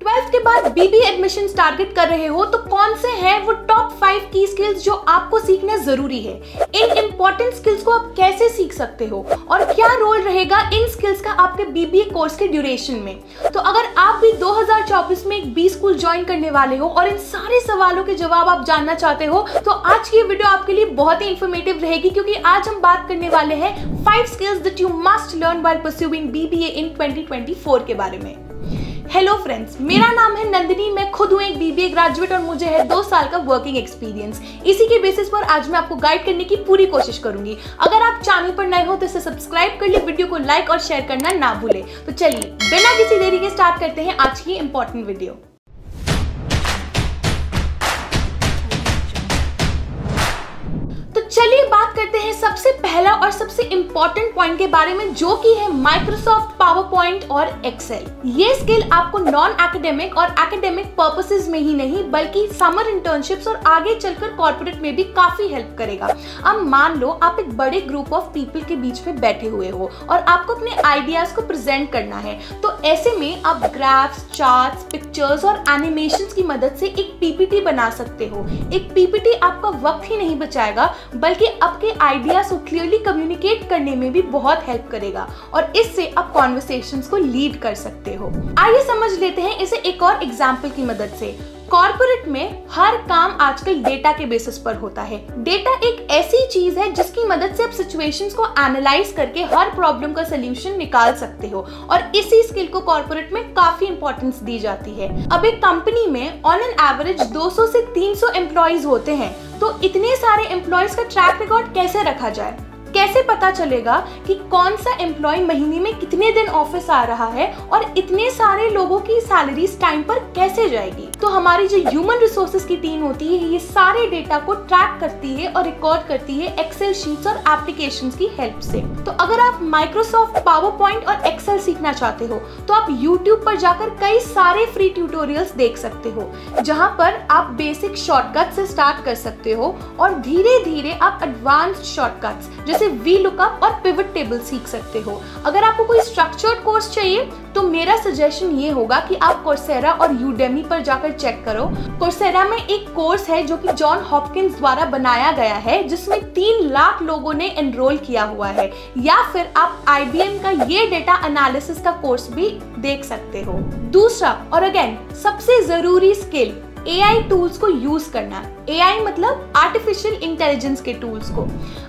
Twelfth के बाद बीबी admission target कर रहे हो तो कौन से हैं वो टॉप फाइव की स्किल्स जो आपको सीखना ज़रूरी है? इन इंपॉर्टेंट स्किल्स को आप कैसे सीख सकते हो? और क्या रोल रहेगा इन स्किल्स का आपके बीबीए कोर्स के ड्यूरेशन में? तो अगर आप भी 2024 में एक बी स्कूल ज्वाइन करने वाले हो और इन सारे सवालों के जवाब आप जानना चाहते हो तो आज की वीडियो आपके लिए बहुत ही इंफॉर्मेटिव रहेगी क्योंकि आज हम बात करने वाले हैं five skills that you must learn while pursuing BBA in 2024 के बारे में। हेलो फ्रेंड्स मेरा नाम है नंदिनी, मैं खुद हूँ एक बीबीए ग्रेजुएट और मुझे है दो साल का वर्किंग एक्सपीरियंस इसी के बेसिस पर आज मैं आपको गाइड करने की पूरी कोशिश करूँगी। अगर आप चैनल पर नए हो तो इसे सब्सक्राइब कर ले वीडियो को लाइक और शेयर करना ना भूले। तो चलिए, बिना किसी देरी के स्टार्ट करते हैं आज की इंपॉर्टेंट वीडियो करते हैं सबसे पहला और सबसे इंपॉर्टेंट पॉइंट के बारे में, जो कि है माइक्रोसॉफ्ट पावर पॉइंट और एक्सेल ये स्किल आपको नॉन एकेडमिक और एकेडमिक पर्पसेस में ही नहीं, बल्कि समर इंटर्नशिप्स और आगे चलकर कॉर्पोरेट में भी काफ़ी हेल्प करेगा। अब मान लो, आप एक बड़े ग्रुप ऑफ़ पीपल के बीच में बैठे हुए हो और आपको अपने आइडियाज़ को प्रेजेंट करना है तो ऐसे में आप ग्राफ्स चार्ट्स पिक्चर्स और एनिमेशन की मदद से एक पीपीटी बना सकते हो। एक पीपीटी आपका वक्त ही नहीं बचाएगा, बल्कि आपके आइडियाज़ को क्लियरली कम्युनिकेट करने में भी बहुत हेल्प करेगा और इससे आप कॉन्वर्सेशंस को लीड कर सकते हो। आइए समझ लेते हैं इसे एक और एग्ज़ाम्पल की मदद से। कॉर्पोरेट में हर काम आजकल डेटा के बेसिस पर होता है। डेटा एक ऐसी चीज़ है जिसकी मदद से आप सिचुएशंस को एनालाइज करके हर प्रॉब्लम का सोल्यूशन निकाल सकते हो और इसी स्किल को कॉर्पोरेट में काफ़ी इंपॉर्टेंस दी जाती है। अब एक कंपनी में ऑन एन एवरेज 200 से 300 एम्प्लॉयज़ होते हैं। तो इतने सारे एम्प्लॉयज़ का ट्रैक रिकॉर्ड कैसे रखा जाए? कैसे पता चलेगा कि कौन सा एम्प्लॉय महीने में कितने दिन ऑफ़िस आ रहा है और इतने सारे लोगों की सैलरी टाइम पर कैसे जाएगी? तो हमारी जो ह्यूमन रिसोर्सेज की टीम होती है, ये सारे डेटा को ट्रैक करती है और रिकॉर्ड करती है एक्सेल शीट्स और एप्लीकेशंस की हेल्प से। तो अगर आप माइक्रोसॉफ्ट पावर पॉइंट और एक्सेल सीखना चाहते हो तो आप यूट्यूब पर जाकर कई सारे फ्री ट्यूटोरियल्स देख सकते हो, जहाँ पर आप बेसिक शॉर्टकट से स्टार्ट कर सकते हो और धीरे धीरे आप एडवांस्ड शॉर्टकट्स जैसे वी लुकअप और पिवट टेबल सीख सकते हो। अगर आपको कोई स्ट्रक्चर्ड कोर्स चाहिए तो मेरा सजेशन ये होगा कि आप कोर्सेरा और यूडेमी पर जाकर चेक करो। कोर्सेरा में एक कोर्स है जो कि जॉन हॉपकिंस द्वारा बनाया गया है, जिसमें तीन लाख लोगों ने एनरोल किया हुआ है। या फिर आप आईबीएम का ये डेटा एनालिसिस का कोर्स भी देख सकते हो। दूसरा, और अगेन सबसे ज़रूरी स्किल एआई टूल्स को यूज़ करना। ए आई मतलब आर्टिफिशियल इंटेलिजेंस के टूल्स को।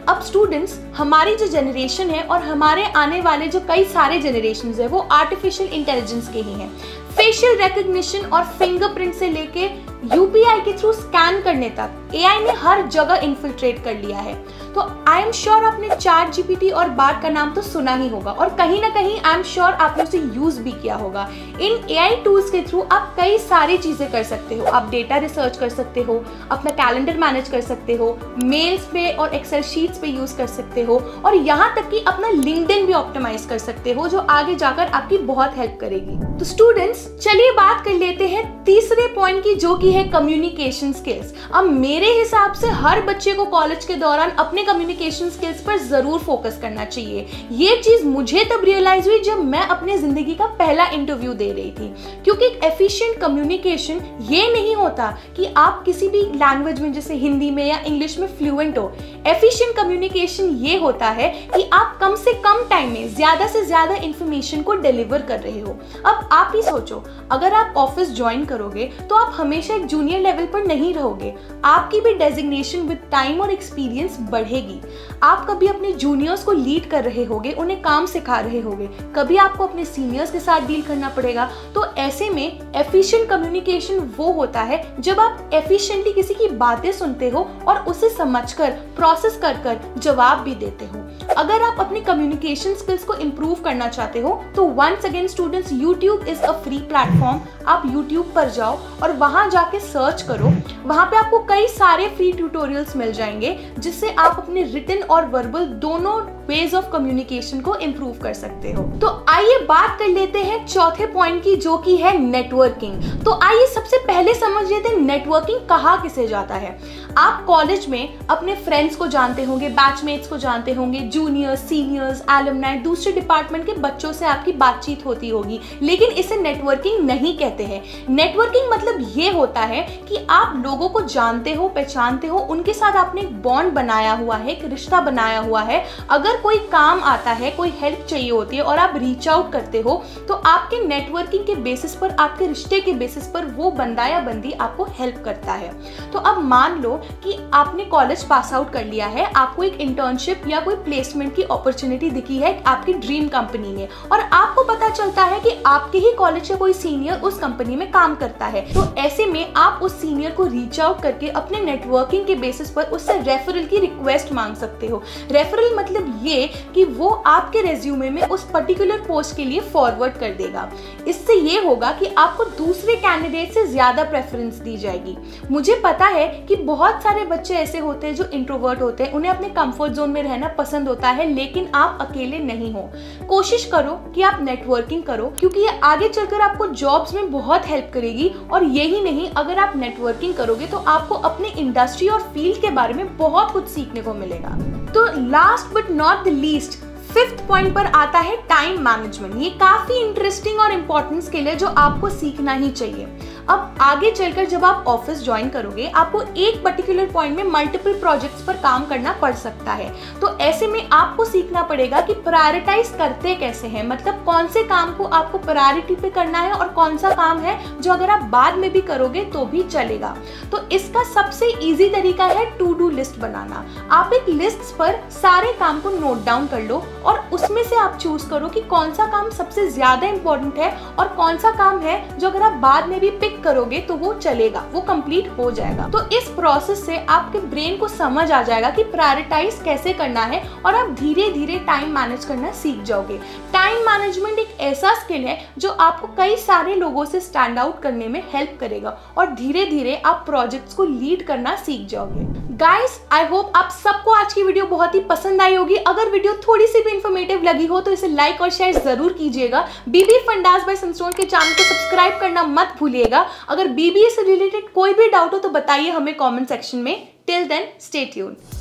अब स्टूडेंट्स हमारी जो जनरेशन है और हमारे आने वाले जो कई सारे जनरेशन है, वो आर्टिफिशियल इंटेलिजेंस के ही हैं। फेशियल रिकग्निशन और फिंगरप्रिंट से लेके यूपीआई के थ्रू स्कैन करने तक एआई ने हर जगह इन्फिल्ट्रेट कर लिया है। तो आई एम श्योर आपने चार जीपीटी और बार का नाम तो सुना ही होगा और कहीं ना कहीं आई एम श्योर आपने उसे यूज़ भी किया होगा। इन एआई टूल्स के थ्रू आप कई सारी चीज़ें कर सकते हो। आप डेटा रिसर्च कर सकते हो, अपना कैलेंडर मैनेज कर सकते हो मेल्स पे और एक्सेल शीट्स पे यूज़ कर सकते हो और यहाँ तक कि अपना लिंकडिन भी ऑप्टिमाइज कर सकते हो, जो आगे जाकर आपकी बहुत हेल्प करेगी। तो स्टूडेंट्स चलिए बात कर लेते हैं तीसरे पॉइंट की, जो की है कम्युनिकेशन स्किल्स अब मेरे हिसाब से हर बच्चे को कॉलेज के दौरान अपने कम्युनिकेशन स्किल्स पर ज़रूर फोकस करना चाहिए। ये चीज़ मुझे तब रियलाइज़ हुई जब मैं अपने ज़िंदगी का पहला इंटरव्यू दे रही थी। क्योंकि एफिशिएंट कम्युनिकेशन ये नहीं होता कि आप किसी भी लैंग्वेज में, जैसे हिंदी में या इंग्लिश में फ्लुएंट हो एफिशिएंट कम्युनिकेशन ये होता है कि आप कम से कम टाइम में ज़्यादा से ज़्यादा इंफॉर्मेशन को डिलीवर कर रहे हो। अब आप ही सोचो, अगर आप ऑफ़िस ज्वाइन करोगे तो आप हमेशा एक जूनियर लेवल पर नहीं रहोगे। आपकी भी डेजिग्नेशन विद टाइम और एक्सपीरियंस बढ़ेगी। आप कभी अपने जूनियर्स को लीड कर रहे होगे, उन्हें काम सिखा रहे होगे। कभी आपको अपने सीनियर्स के साथ डील करना पड़ेगा। तो ऐसे में एफिशिएंट कम्युनिकेशन वो होता है जब आप एफिशिएंटली किसी की बातें सुनते हो और उसे समझकर प्रोसेस कर कर जवाब भी देते हो। अगर आप अपनी कम्युनिकेशन स्किल्स को इंप्रूव करना चाहते हो तो once again students YouTube is a free platform आप यूट्यूब पर जाओ और वहाँ जाके सर्च करो। वहाँ पे आपको कई सारे फ्री ट्यूटोरियल्स मिल जाएँगे, जिससे आप अपने रिटर्न और वर्बल दोनों वेज ऑफ़ कम्युनिकेशन को इम्प्रूव कर सकते हो। तो आइए बात कर लेते हैं चौथे पॉइंट की, जो कि है नेटवर्किंग तो आइए सबसे पहले समझ लेते हैं नेटवर्किंग कहा किसे जाता है। आप कॉलेज में अपने फ्रेंड्स को जानते होंगे बैचमेट्स को जानते होंगे जूनियर्स सीनियर्स एलमनाई दूसरे डिपार्टमेंट के बच्चों से आपकी बातचीत होती होगी। लेकिन इसे नेटवर्किंग नहीं कहते हैं। नेटवर्किंग मतलब ये होता है कि आप लोगों को जानते हो, पहचानते हो, उनके साथ आपने एक बॉन्ड बनाया हुआ है, एक रिश्ता बनाया हुआ है। अगर कोई काम आता है, कोई हेल्प चाहिए होती है और आप रीच आउट करते हो तो आपके नेटवर्किंग के बेसिस पर, आपके रिश्ते के बेसिस पर वो बंदा या बंदी आपको हेल्प करता है। तो अब मान लो कि आपने कॉलेज पास आउट कर लिया है। आपको एक इंटर्नशिप या कोई प्लेसमेंट की अपॉर्चुनिटी दिखी है आपकी ड्रीम कंपनी में और आपको पता चलता है कि आपके ही कॉलेज का कोई सीनियर उस कंपनी में काम करता है। तो ऐसे आप उस सीनियर को रीच आउट करके अपने नेटवर्किंग के बेसिस पर उससे रेफरल की रिक्वेस्ट मांग सकते हो। रेफरल मतलब ये कि वो आपके रेज्यूमे में उस पर्टिकुलर पोस्ट के लिए फॉरवर्ड कर देगा। इससे ये होगा कि आपको दूसरे कैंडिडेट से ज़्यादा प्रेफरेंस दी जाएगी। मुझे पता है कि बहुत सारे बच्चे ऐसे होते हैं जो इंट्रोवर्ट होते हैं, उन्हें अपने कंफर्ट जोन में रहना पसंद होता है, लेकिन आप अकेले नहीं हो। कोशिश करो कि आप नेटवर्किंग करो, क्योंकि ये आगे चलकर आपको जॉब्स में बहुत हेल्प करेगी और यही नहीं अगर आप नेटवर्किंग करोगे तो आपको अपने इंडस्ट्री और फ़ील्ड के बारे में बहुत कुछ सीखने को मिलेगा। तो last but not the least fifth point पर आता है टाइम मैनेजमेंट ये काफ़ी इंटरेस्टिंग और इंपॉर्टेंट के लिए जो आपको सीखना ही चाहिए। अब आगे चलकर जब आप ऑफ़िस ज्वाइन करोगे, आपको एक पर्टिकुलर पॉइंट में मल्टीपल प्रोजेक्ट्स पर काम करना पड़ सकता है। तो ऐसे में आपको सीखना पड़ेगा कि प्रायोरिटाइज करते कैसे हैं मतलब कौन से काम को आपको प्रायोरिटी पे करना है और कौन सा काम है जो अगर आप बाद में भी करोगे तो भी चलेगा। तो इसका सबसे ईजी तरीका है टू डू लिस्ट बनाना। आप एक लिस्ट पर सारे काम को नोट डाउन कर लो और उसमें से आप चूज़ करो कि कौन सा काम सबसे ज़्यादा इंपॉर्टेंट है और कौन सा काम है जो अगर आप बाद में भी पिक करोगे तो वो चलेगा, वो कंप्लीट हो जाएगा। तो इस प्रोसेस से आपके ब्रेन को समझ आ जाएगा कि प्रायोरिटाइज कैसे करना है और आप धीरे धीरे टाइम मैनेज करना सीख जाओगे। टाइम मैनेजमेंट एक ऐसा स्किल है जो आपको कई सारे लोगों से स्टैंड आउट करने में हेल्प करेगा और धीरे धीरे आप प्रोजेक्ट्स को लीड करना सीख जाओगे। गाइस आई होप आप सबको आज की वीडियो बहुत ही पसंद आई होगी। अगर वीडियो थोड़ी सी भी इन्फॉर्मेटिव लगी हो तो इसे लाइक और शेयर ज़रूर कीजिएगा। बीबी फंडास बाय सनस्टोन के चैनल को सब्सक्राइब करना मत भूलिएगा। अगर बीबीए से रिलेटेड कोई भी डाउट हो तो बताइए हमें कॉमेंट सेक्शन में. Till then stay tuned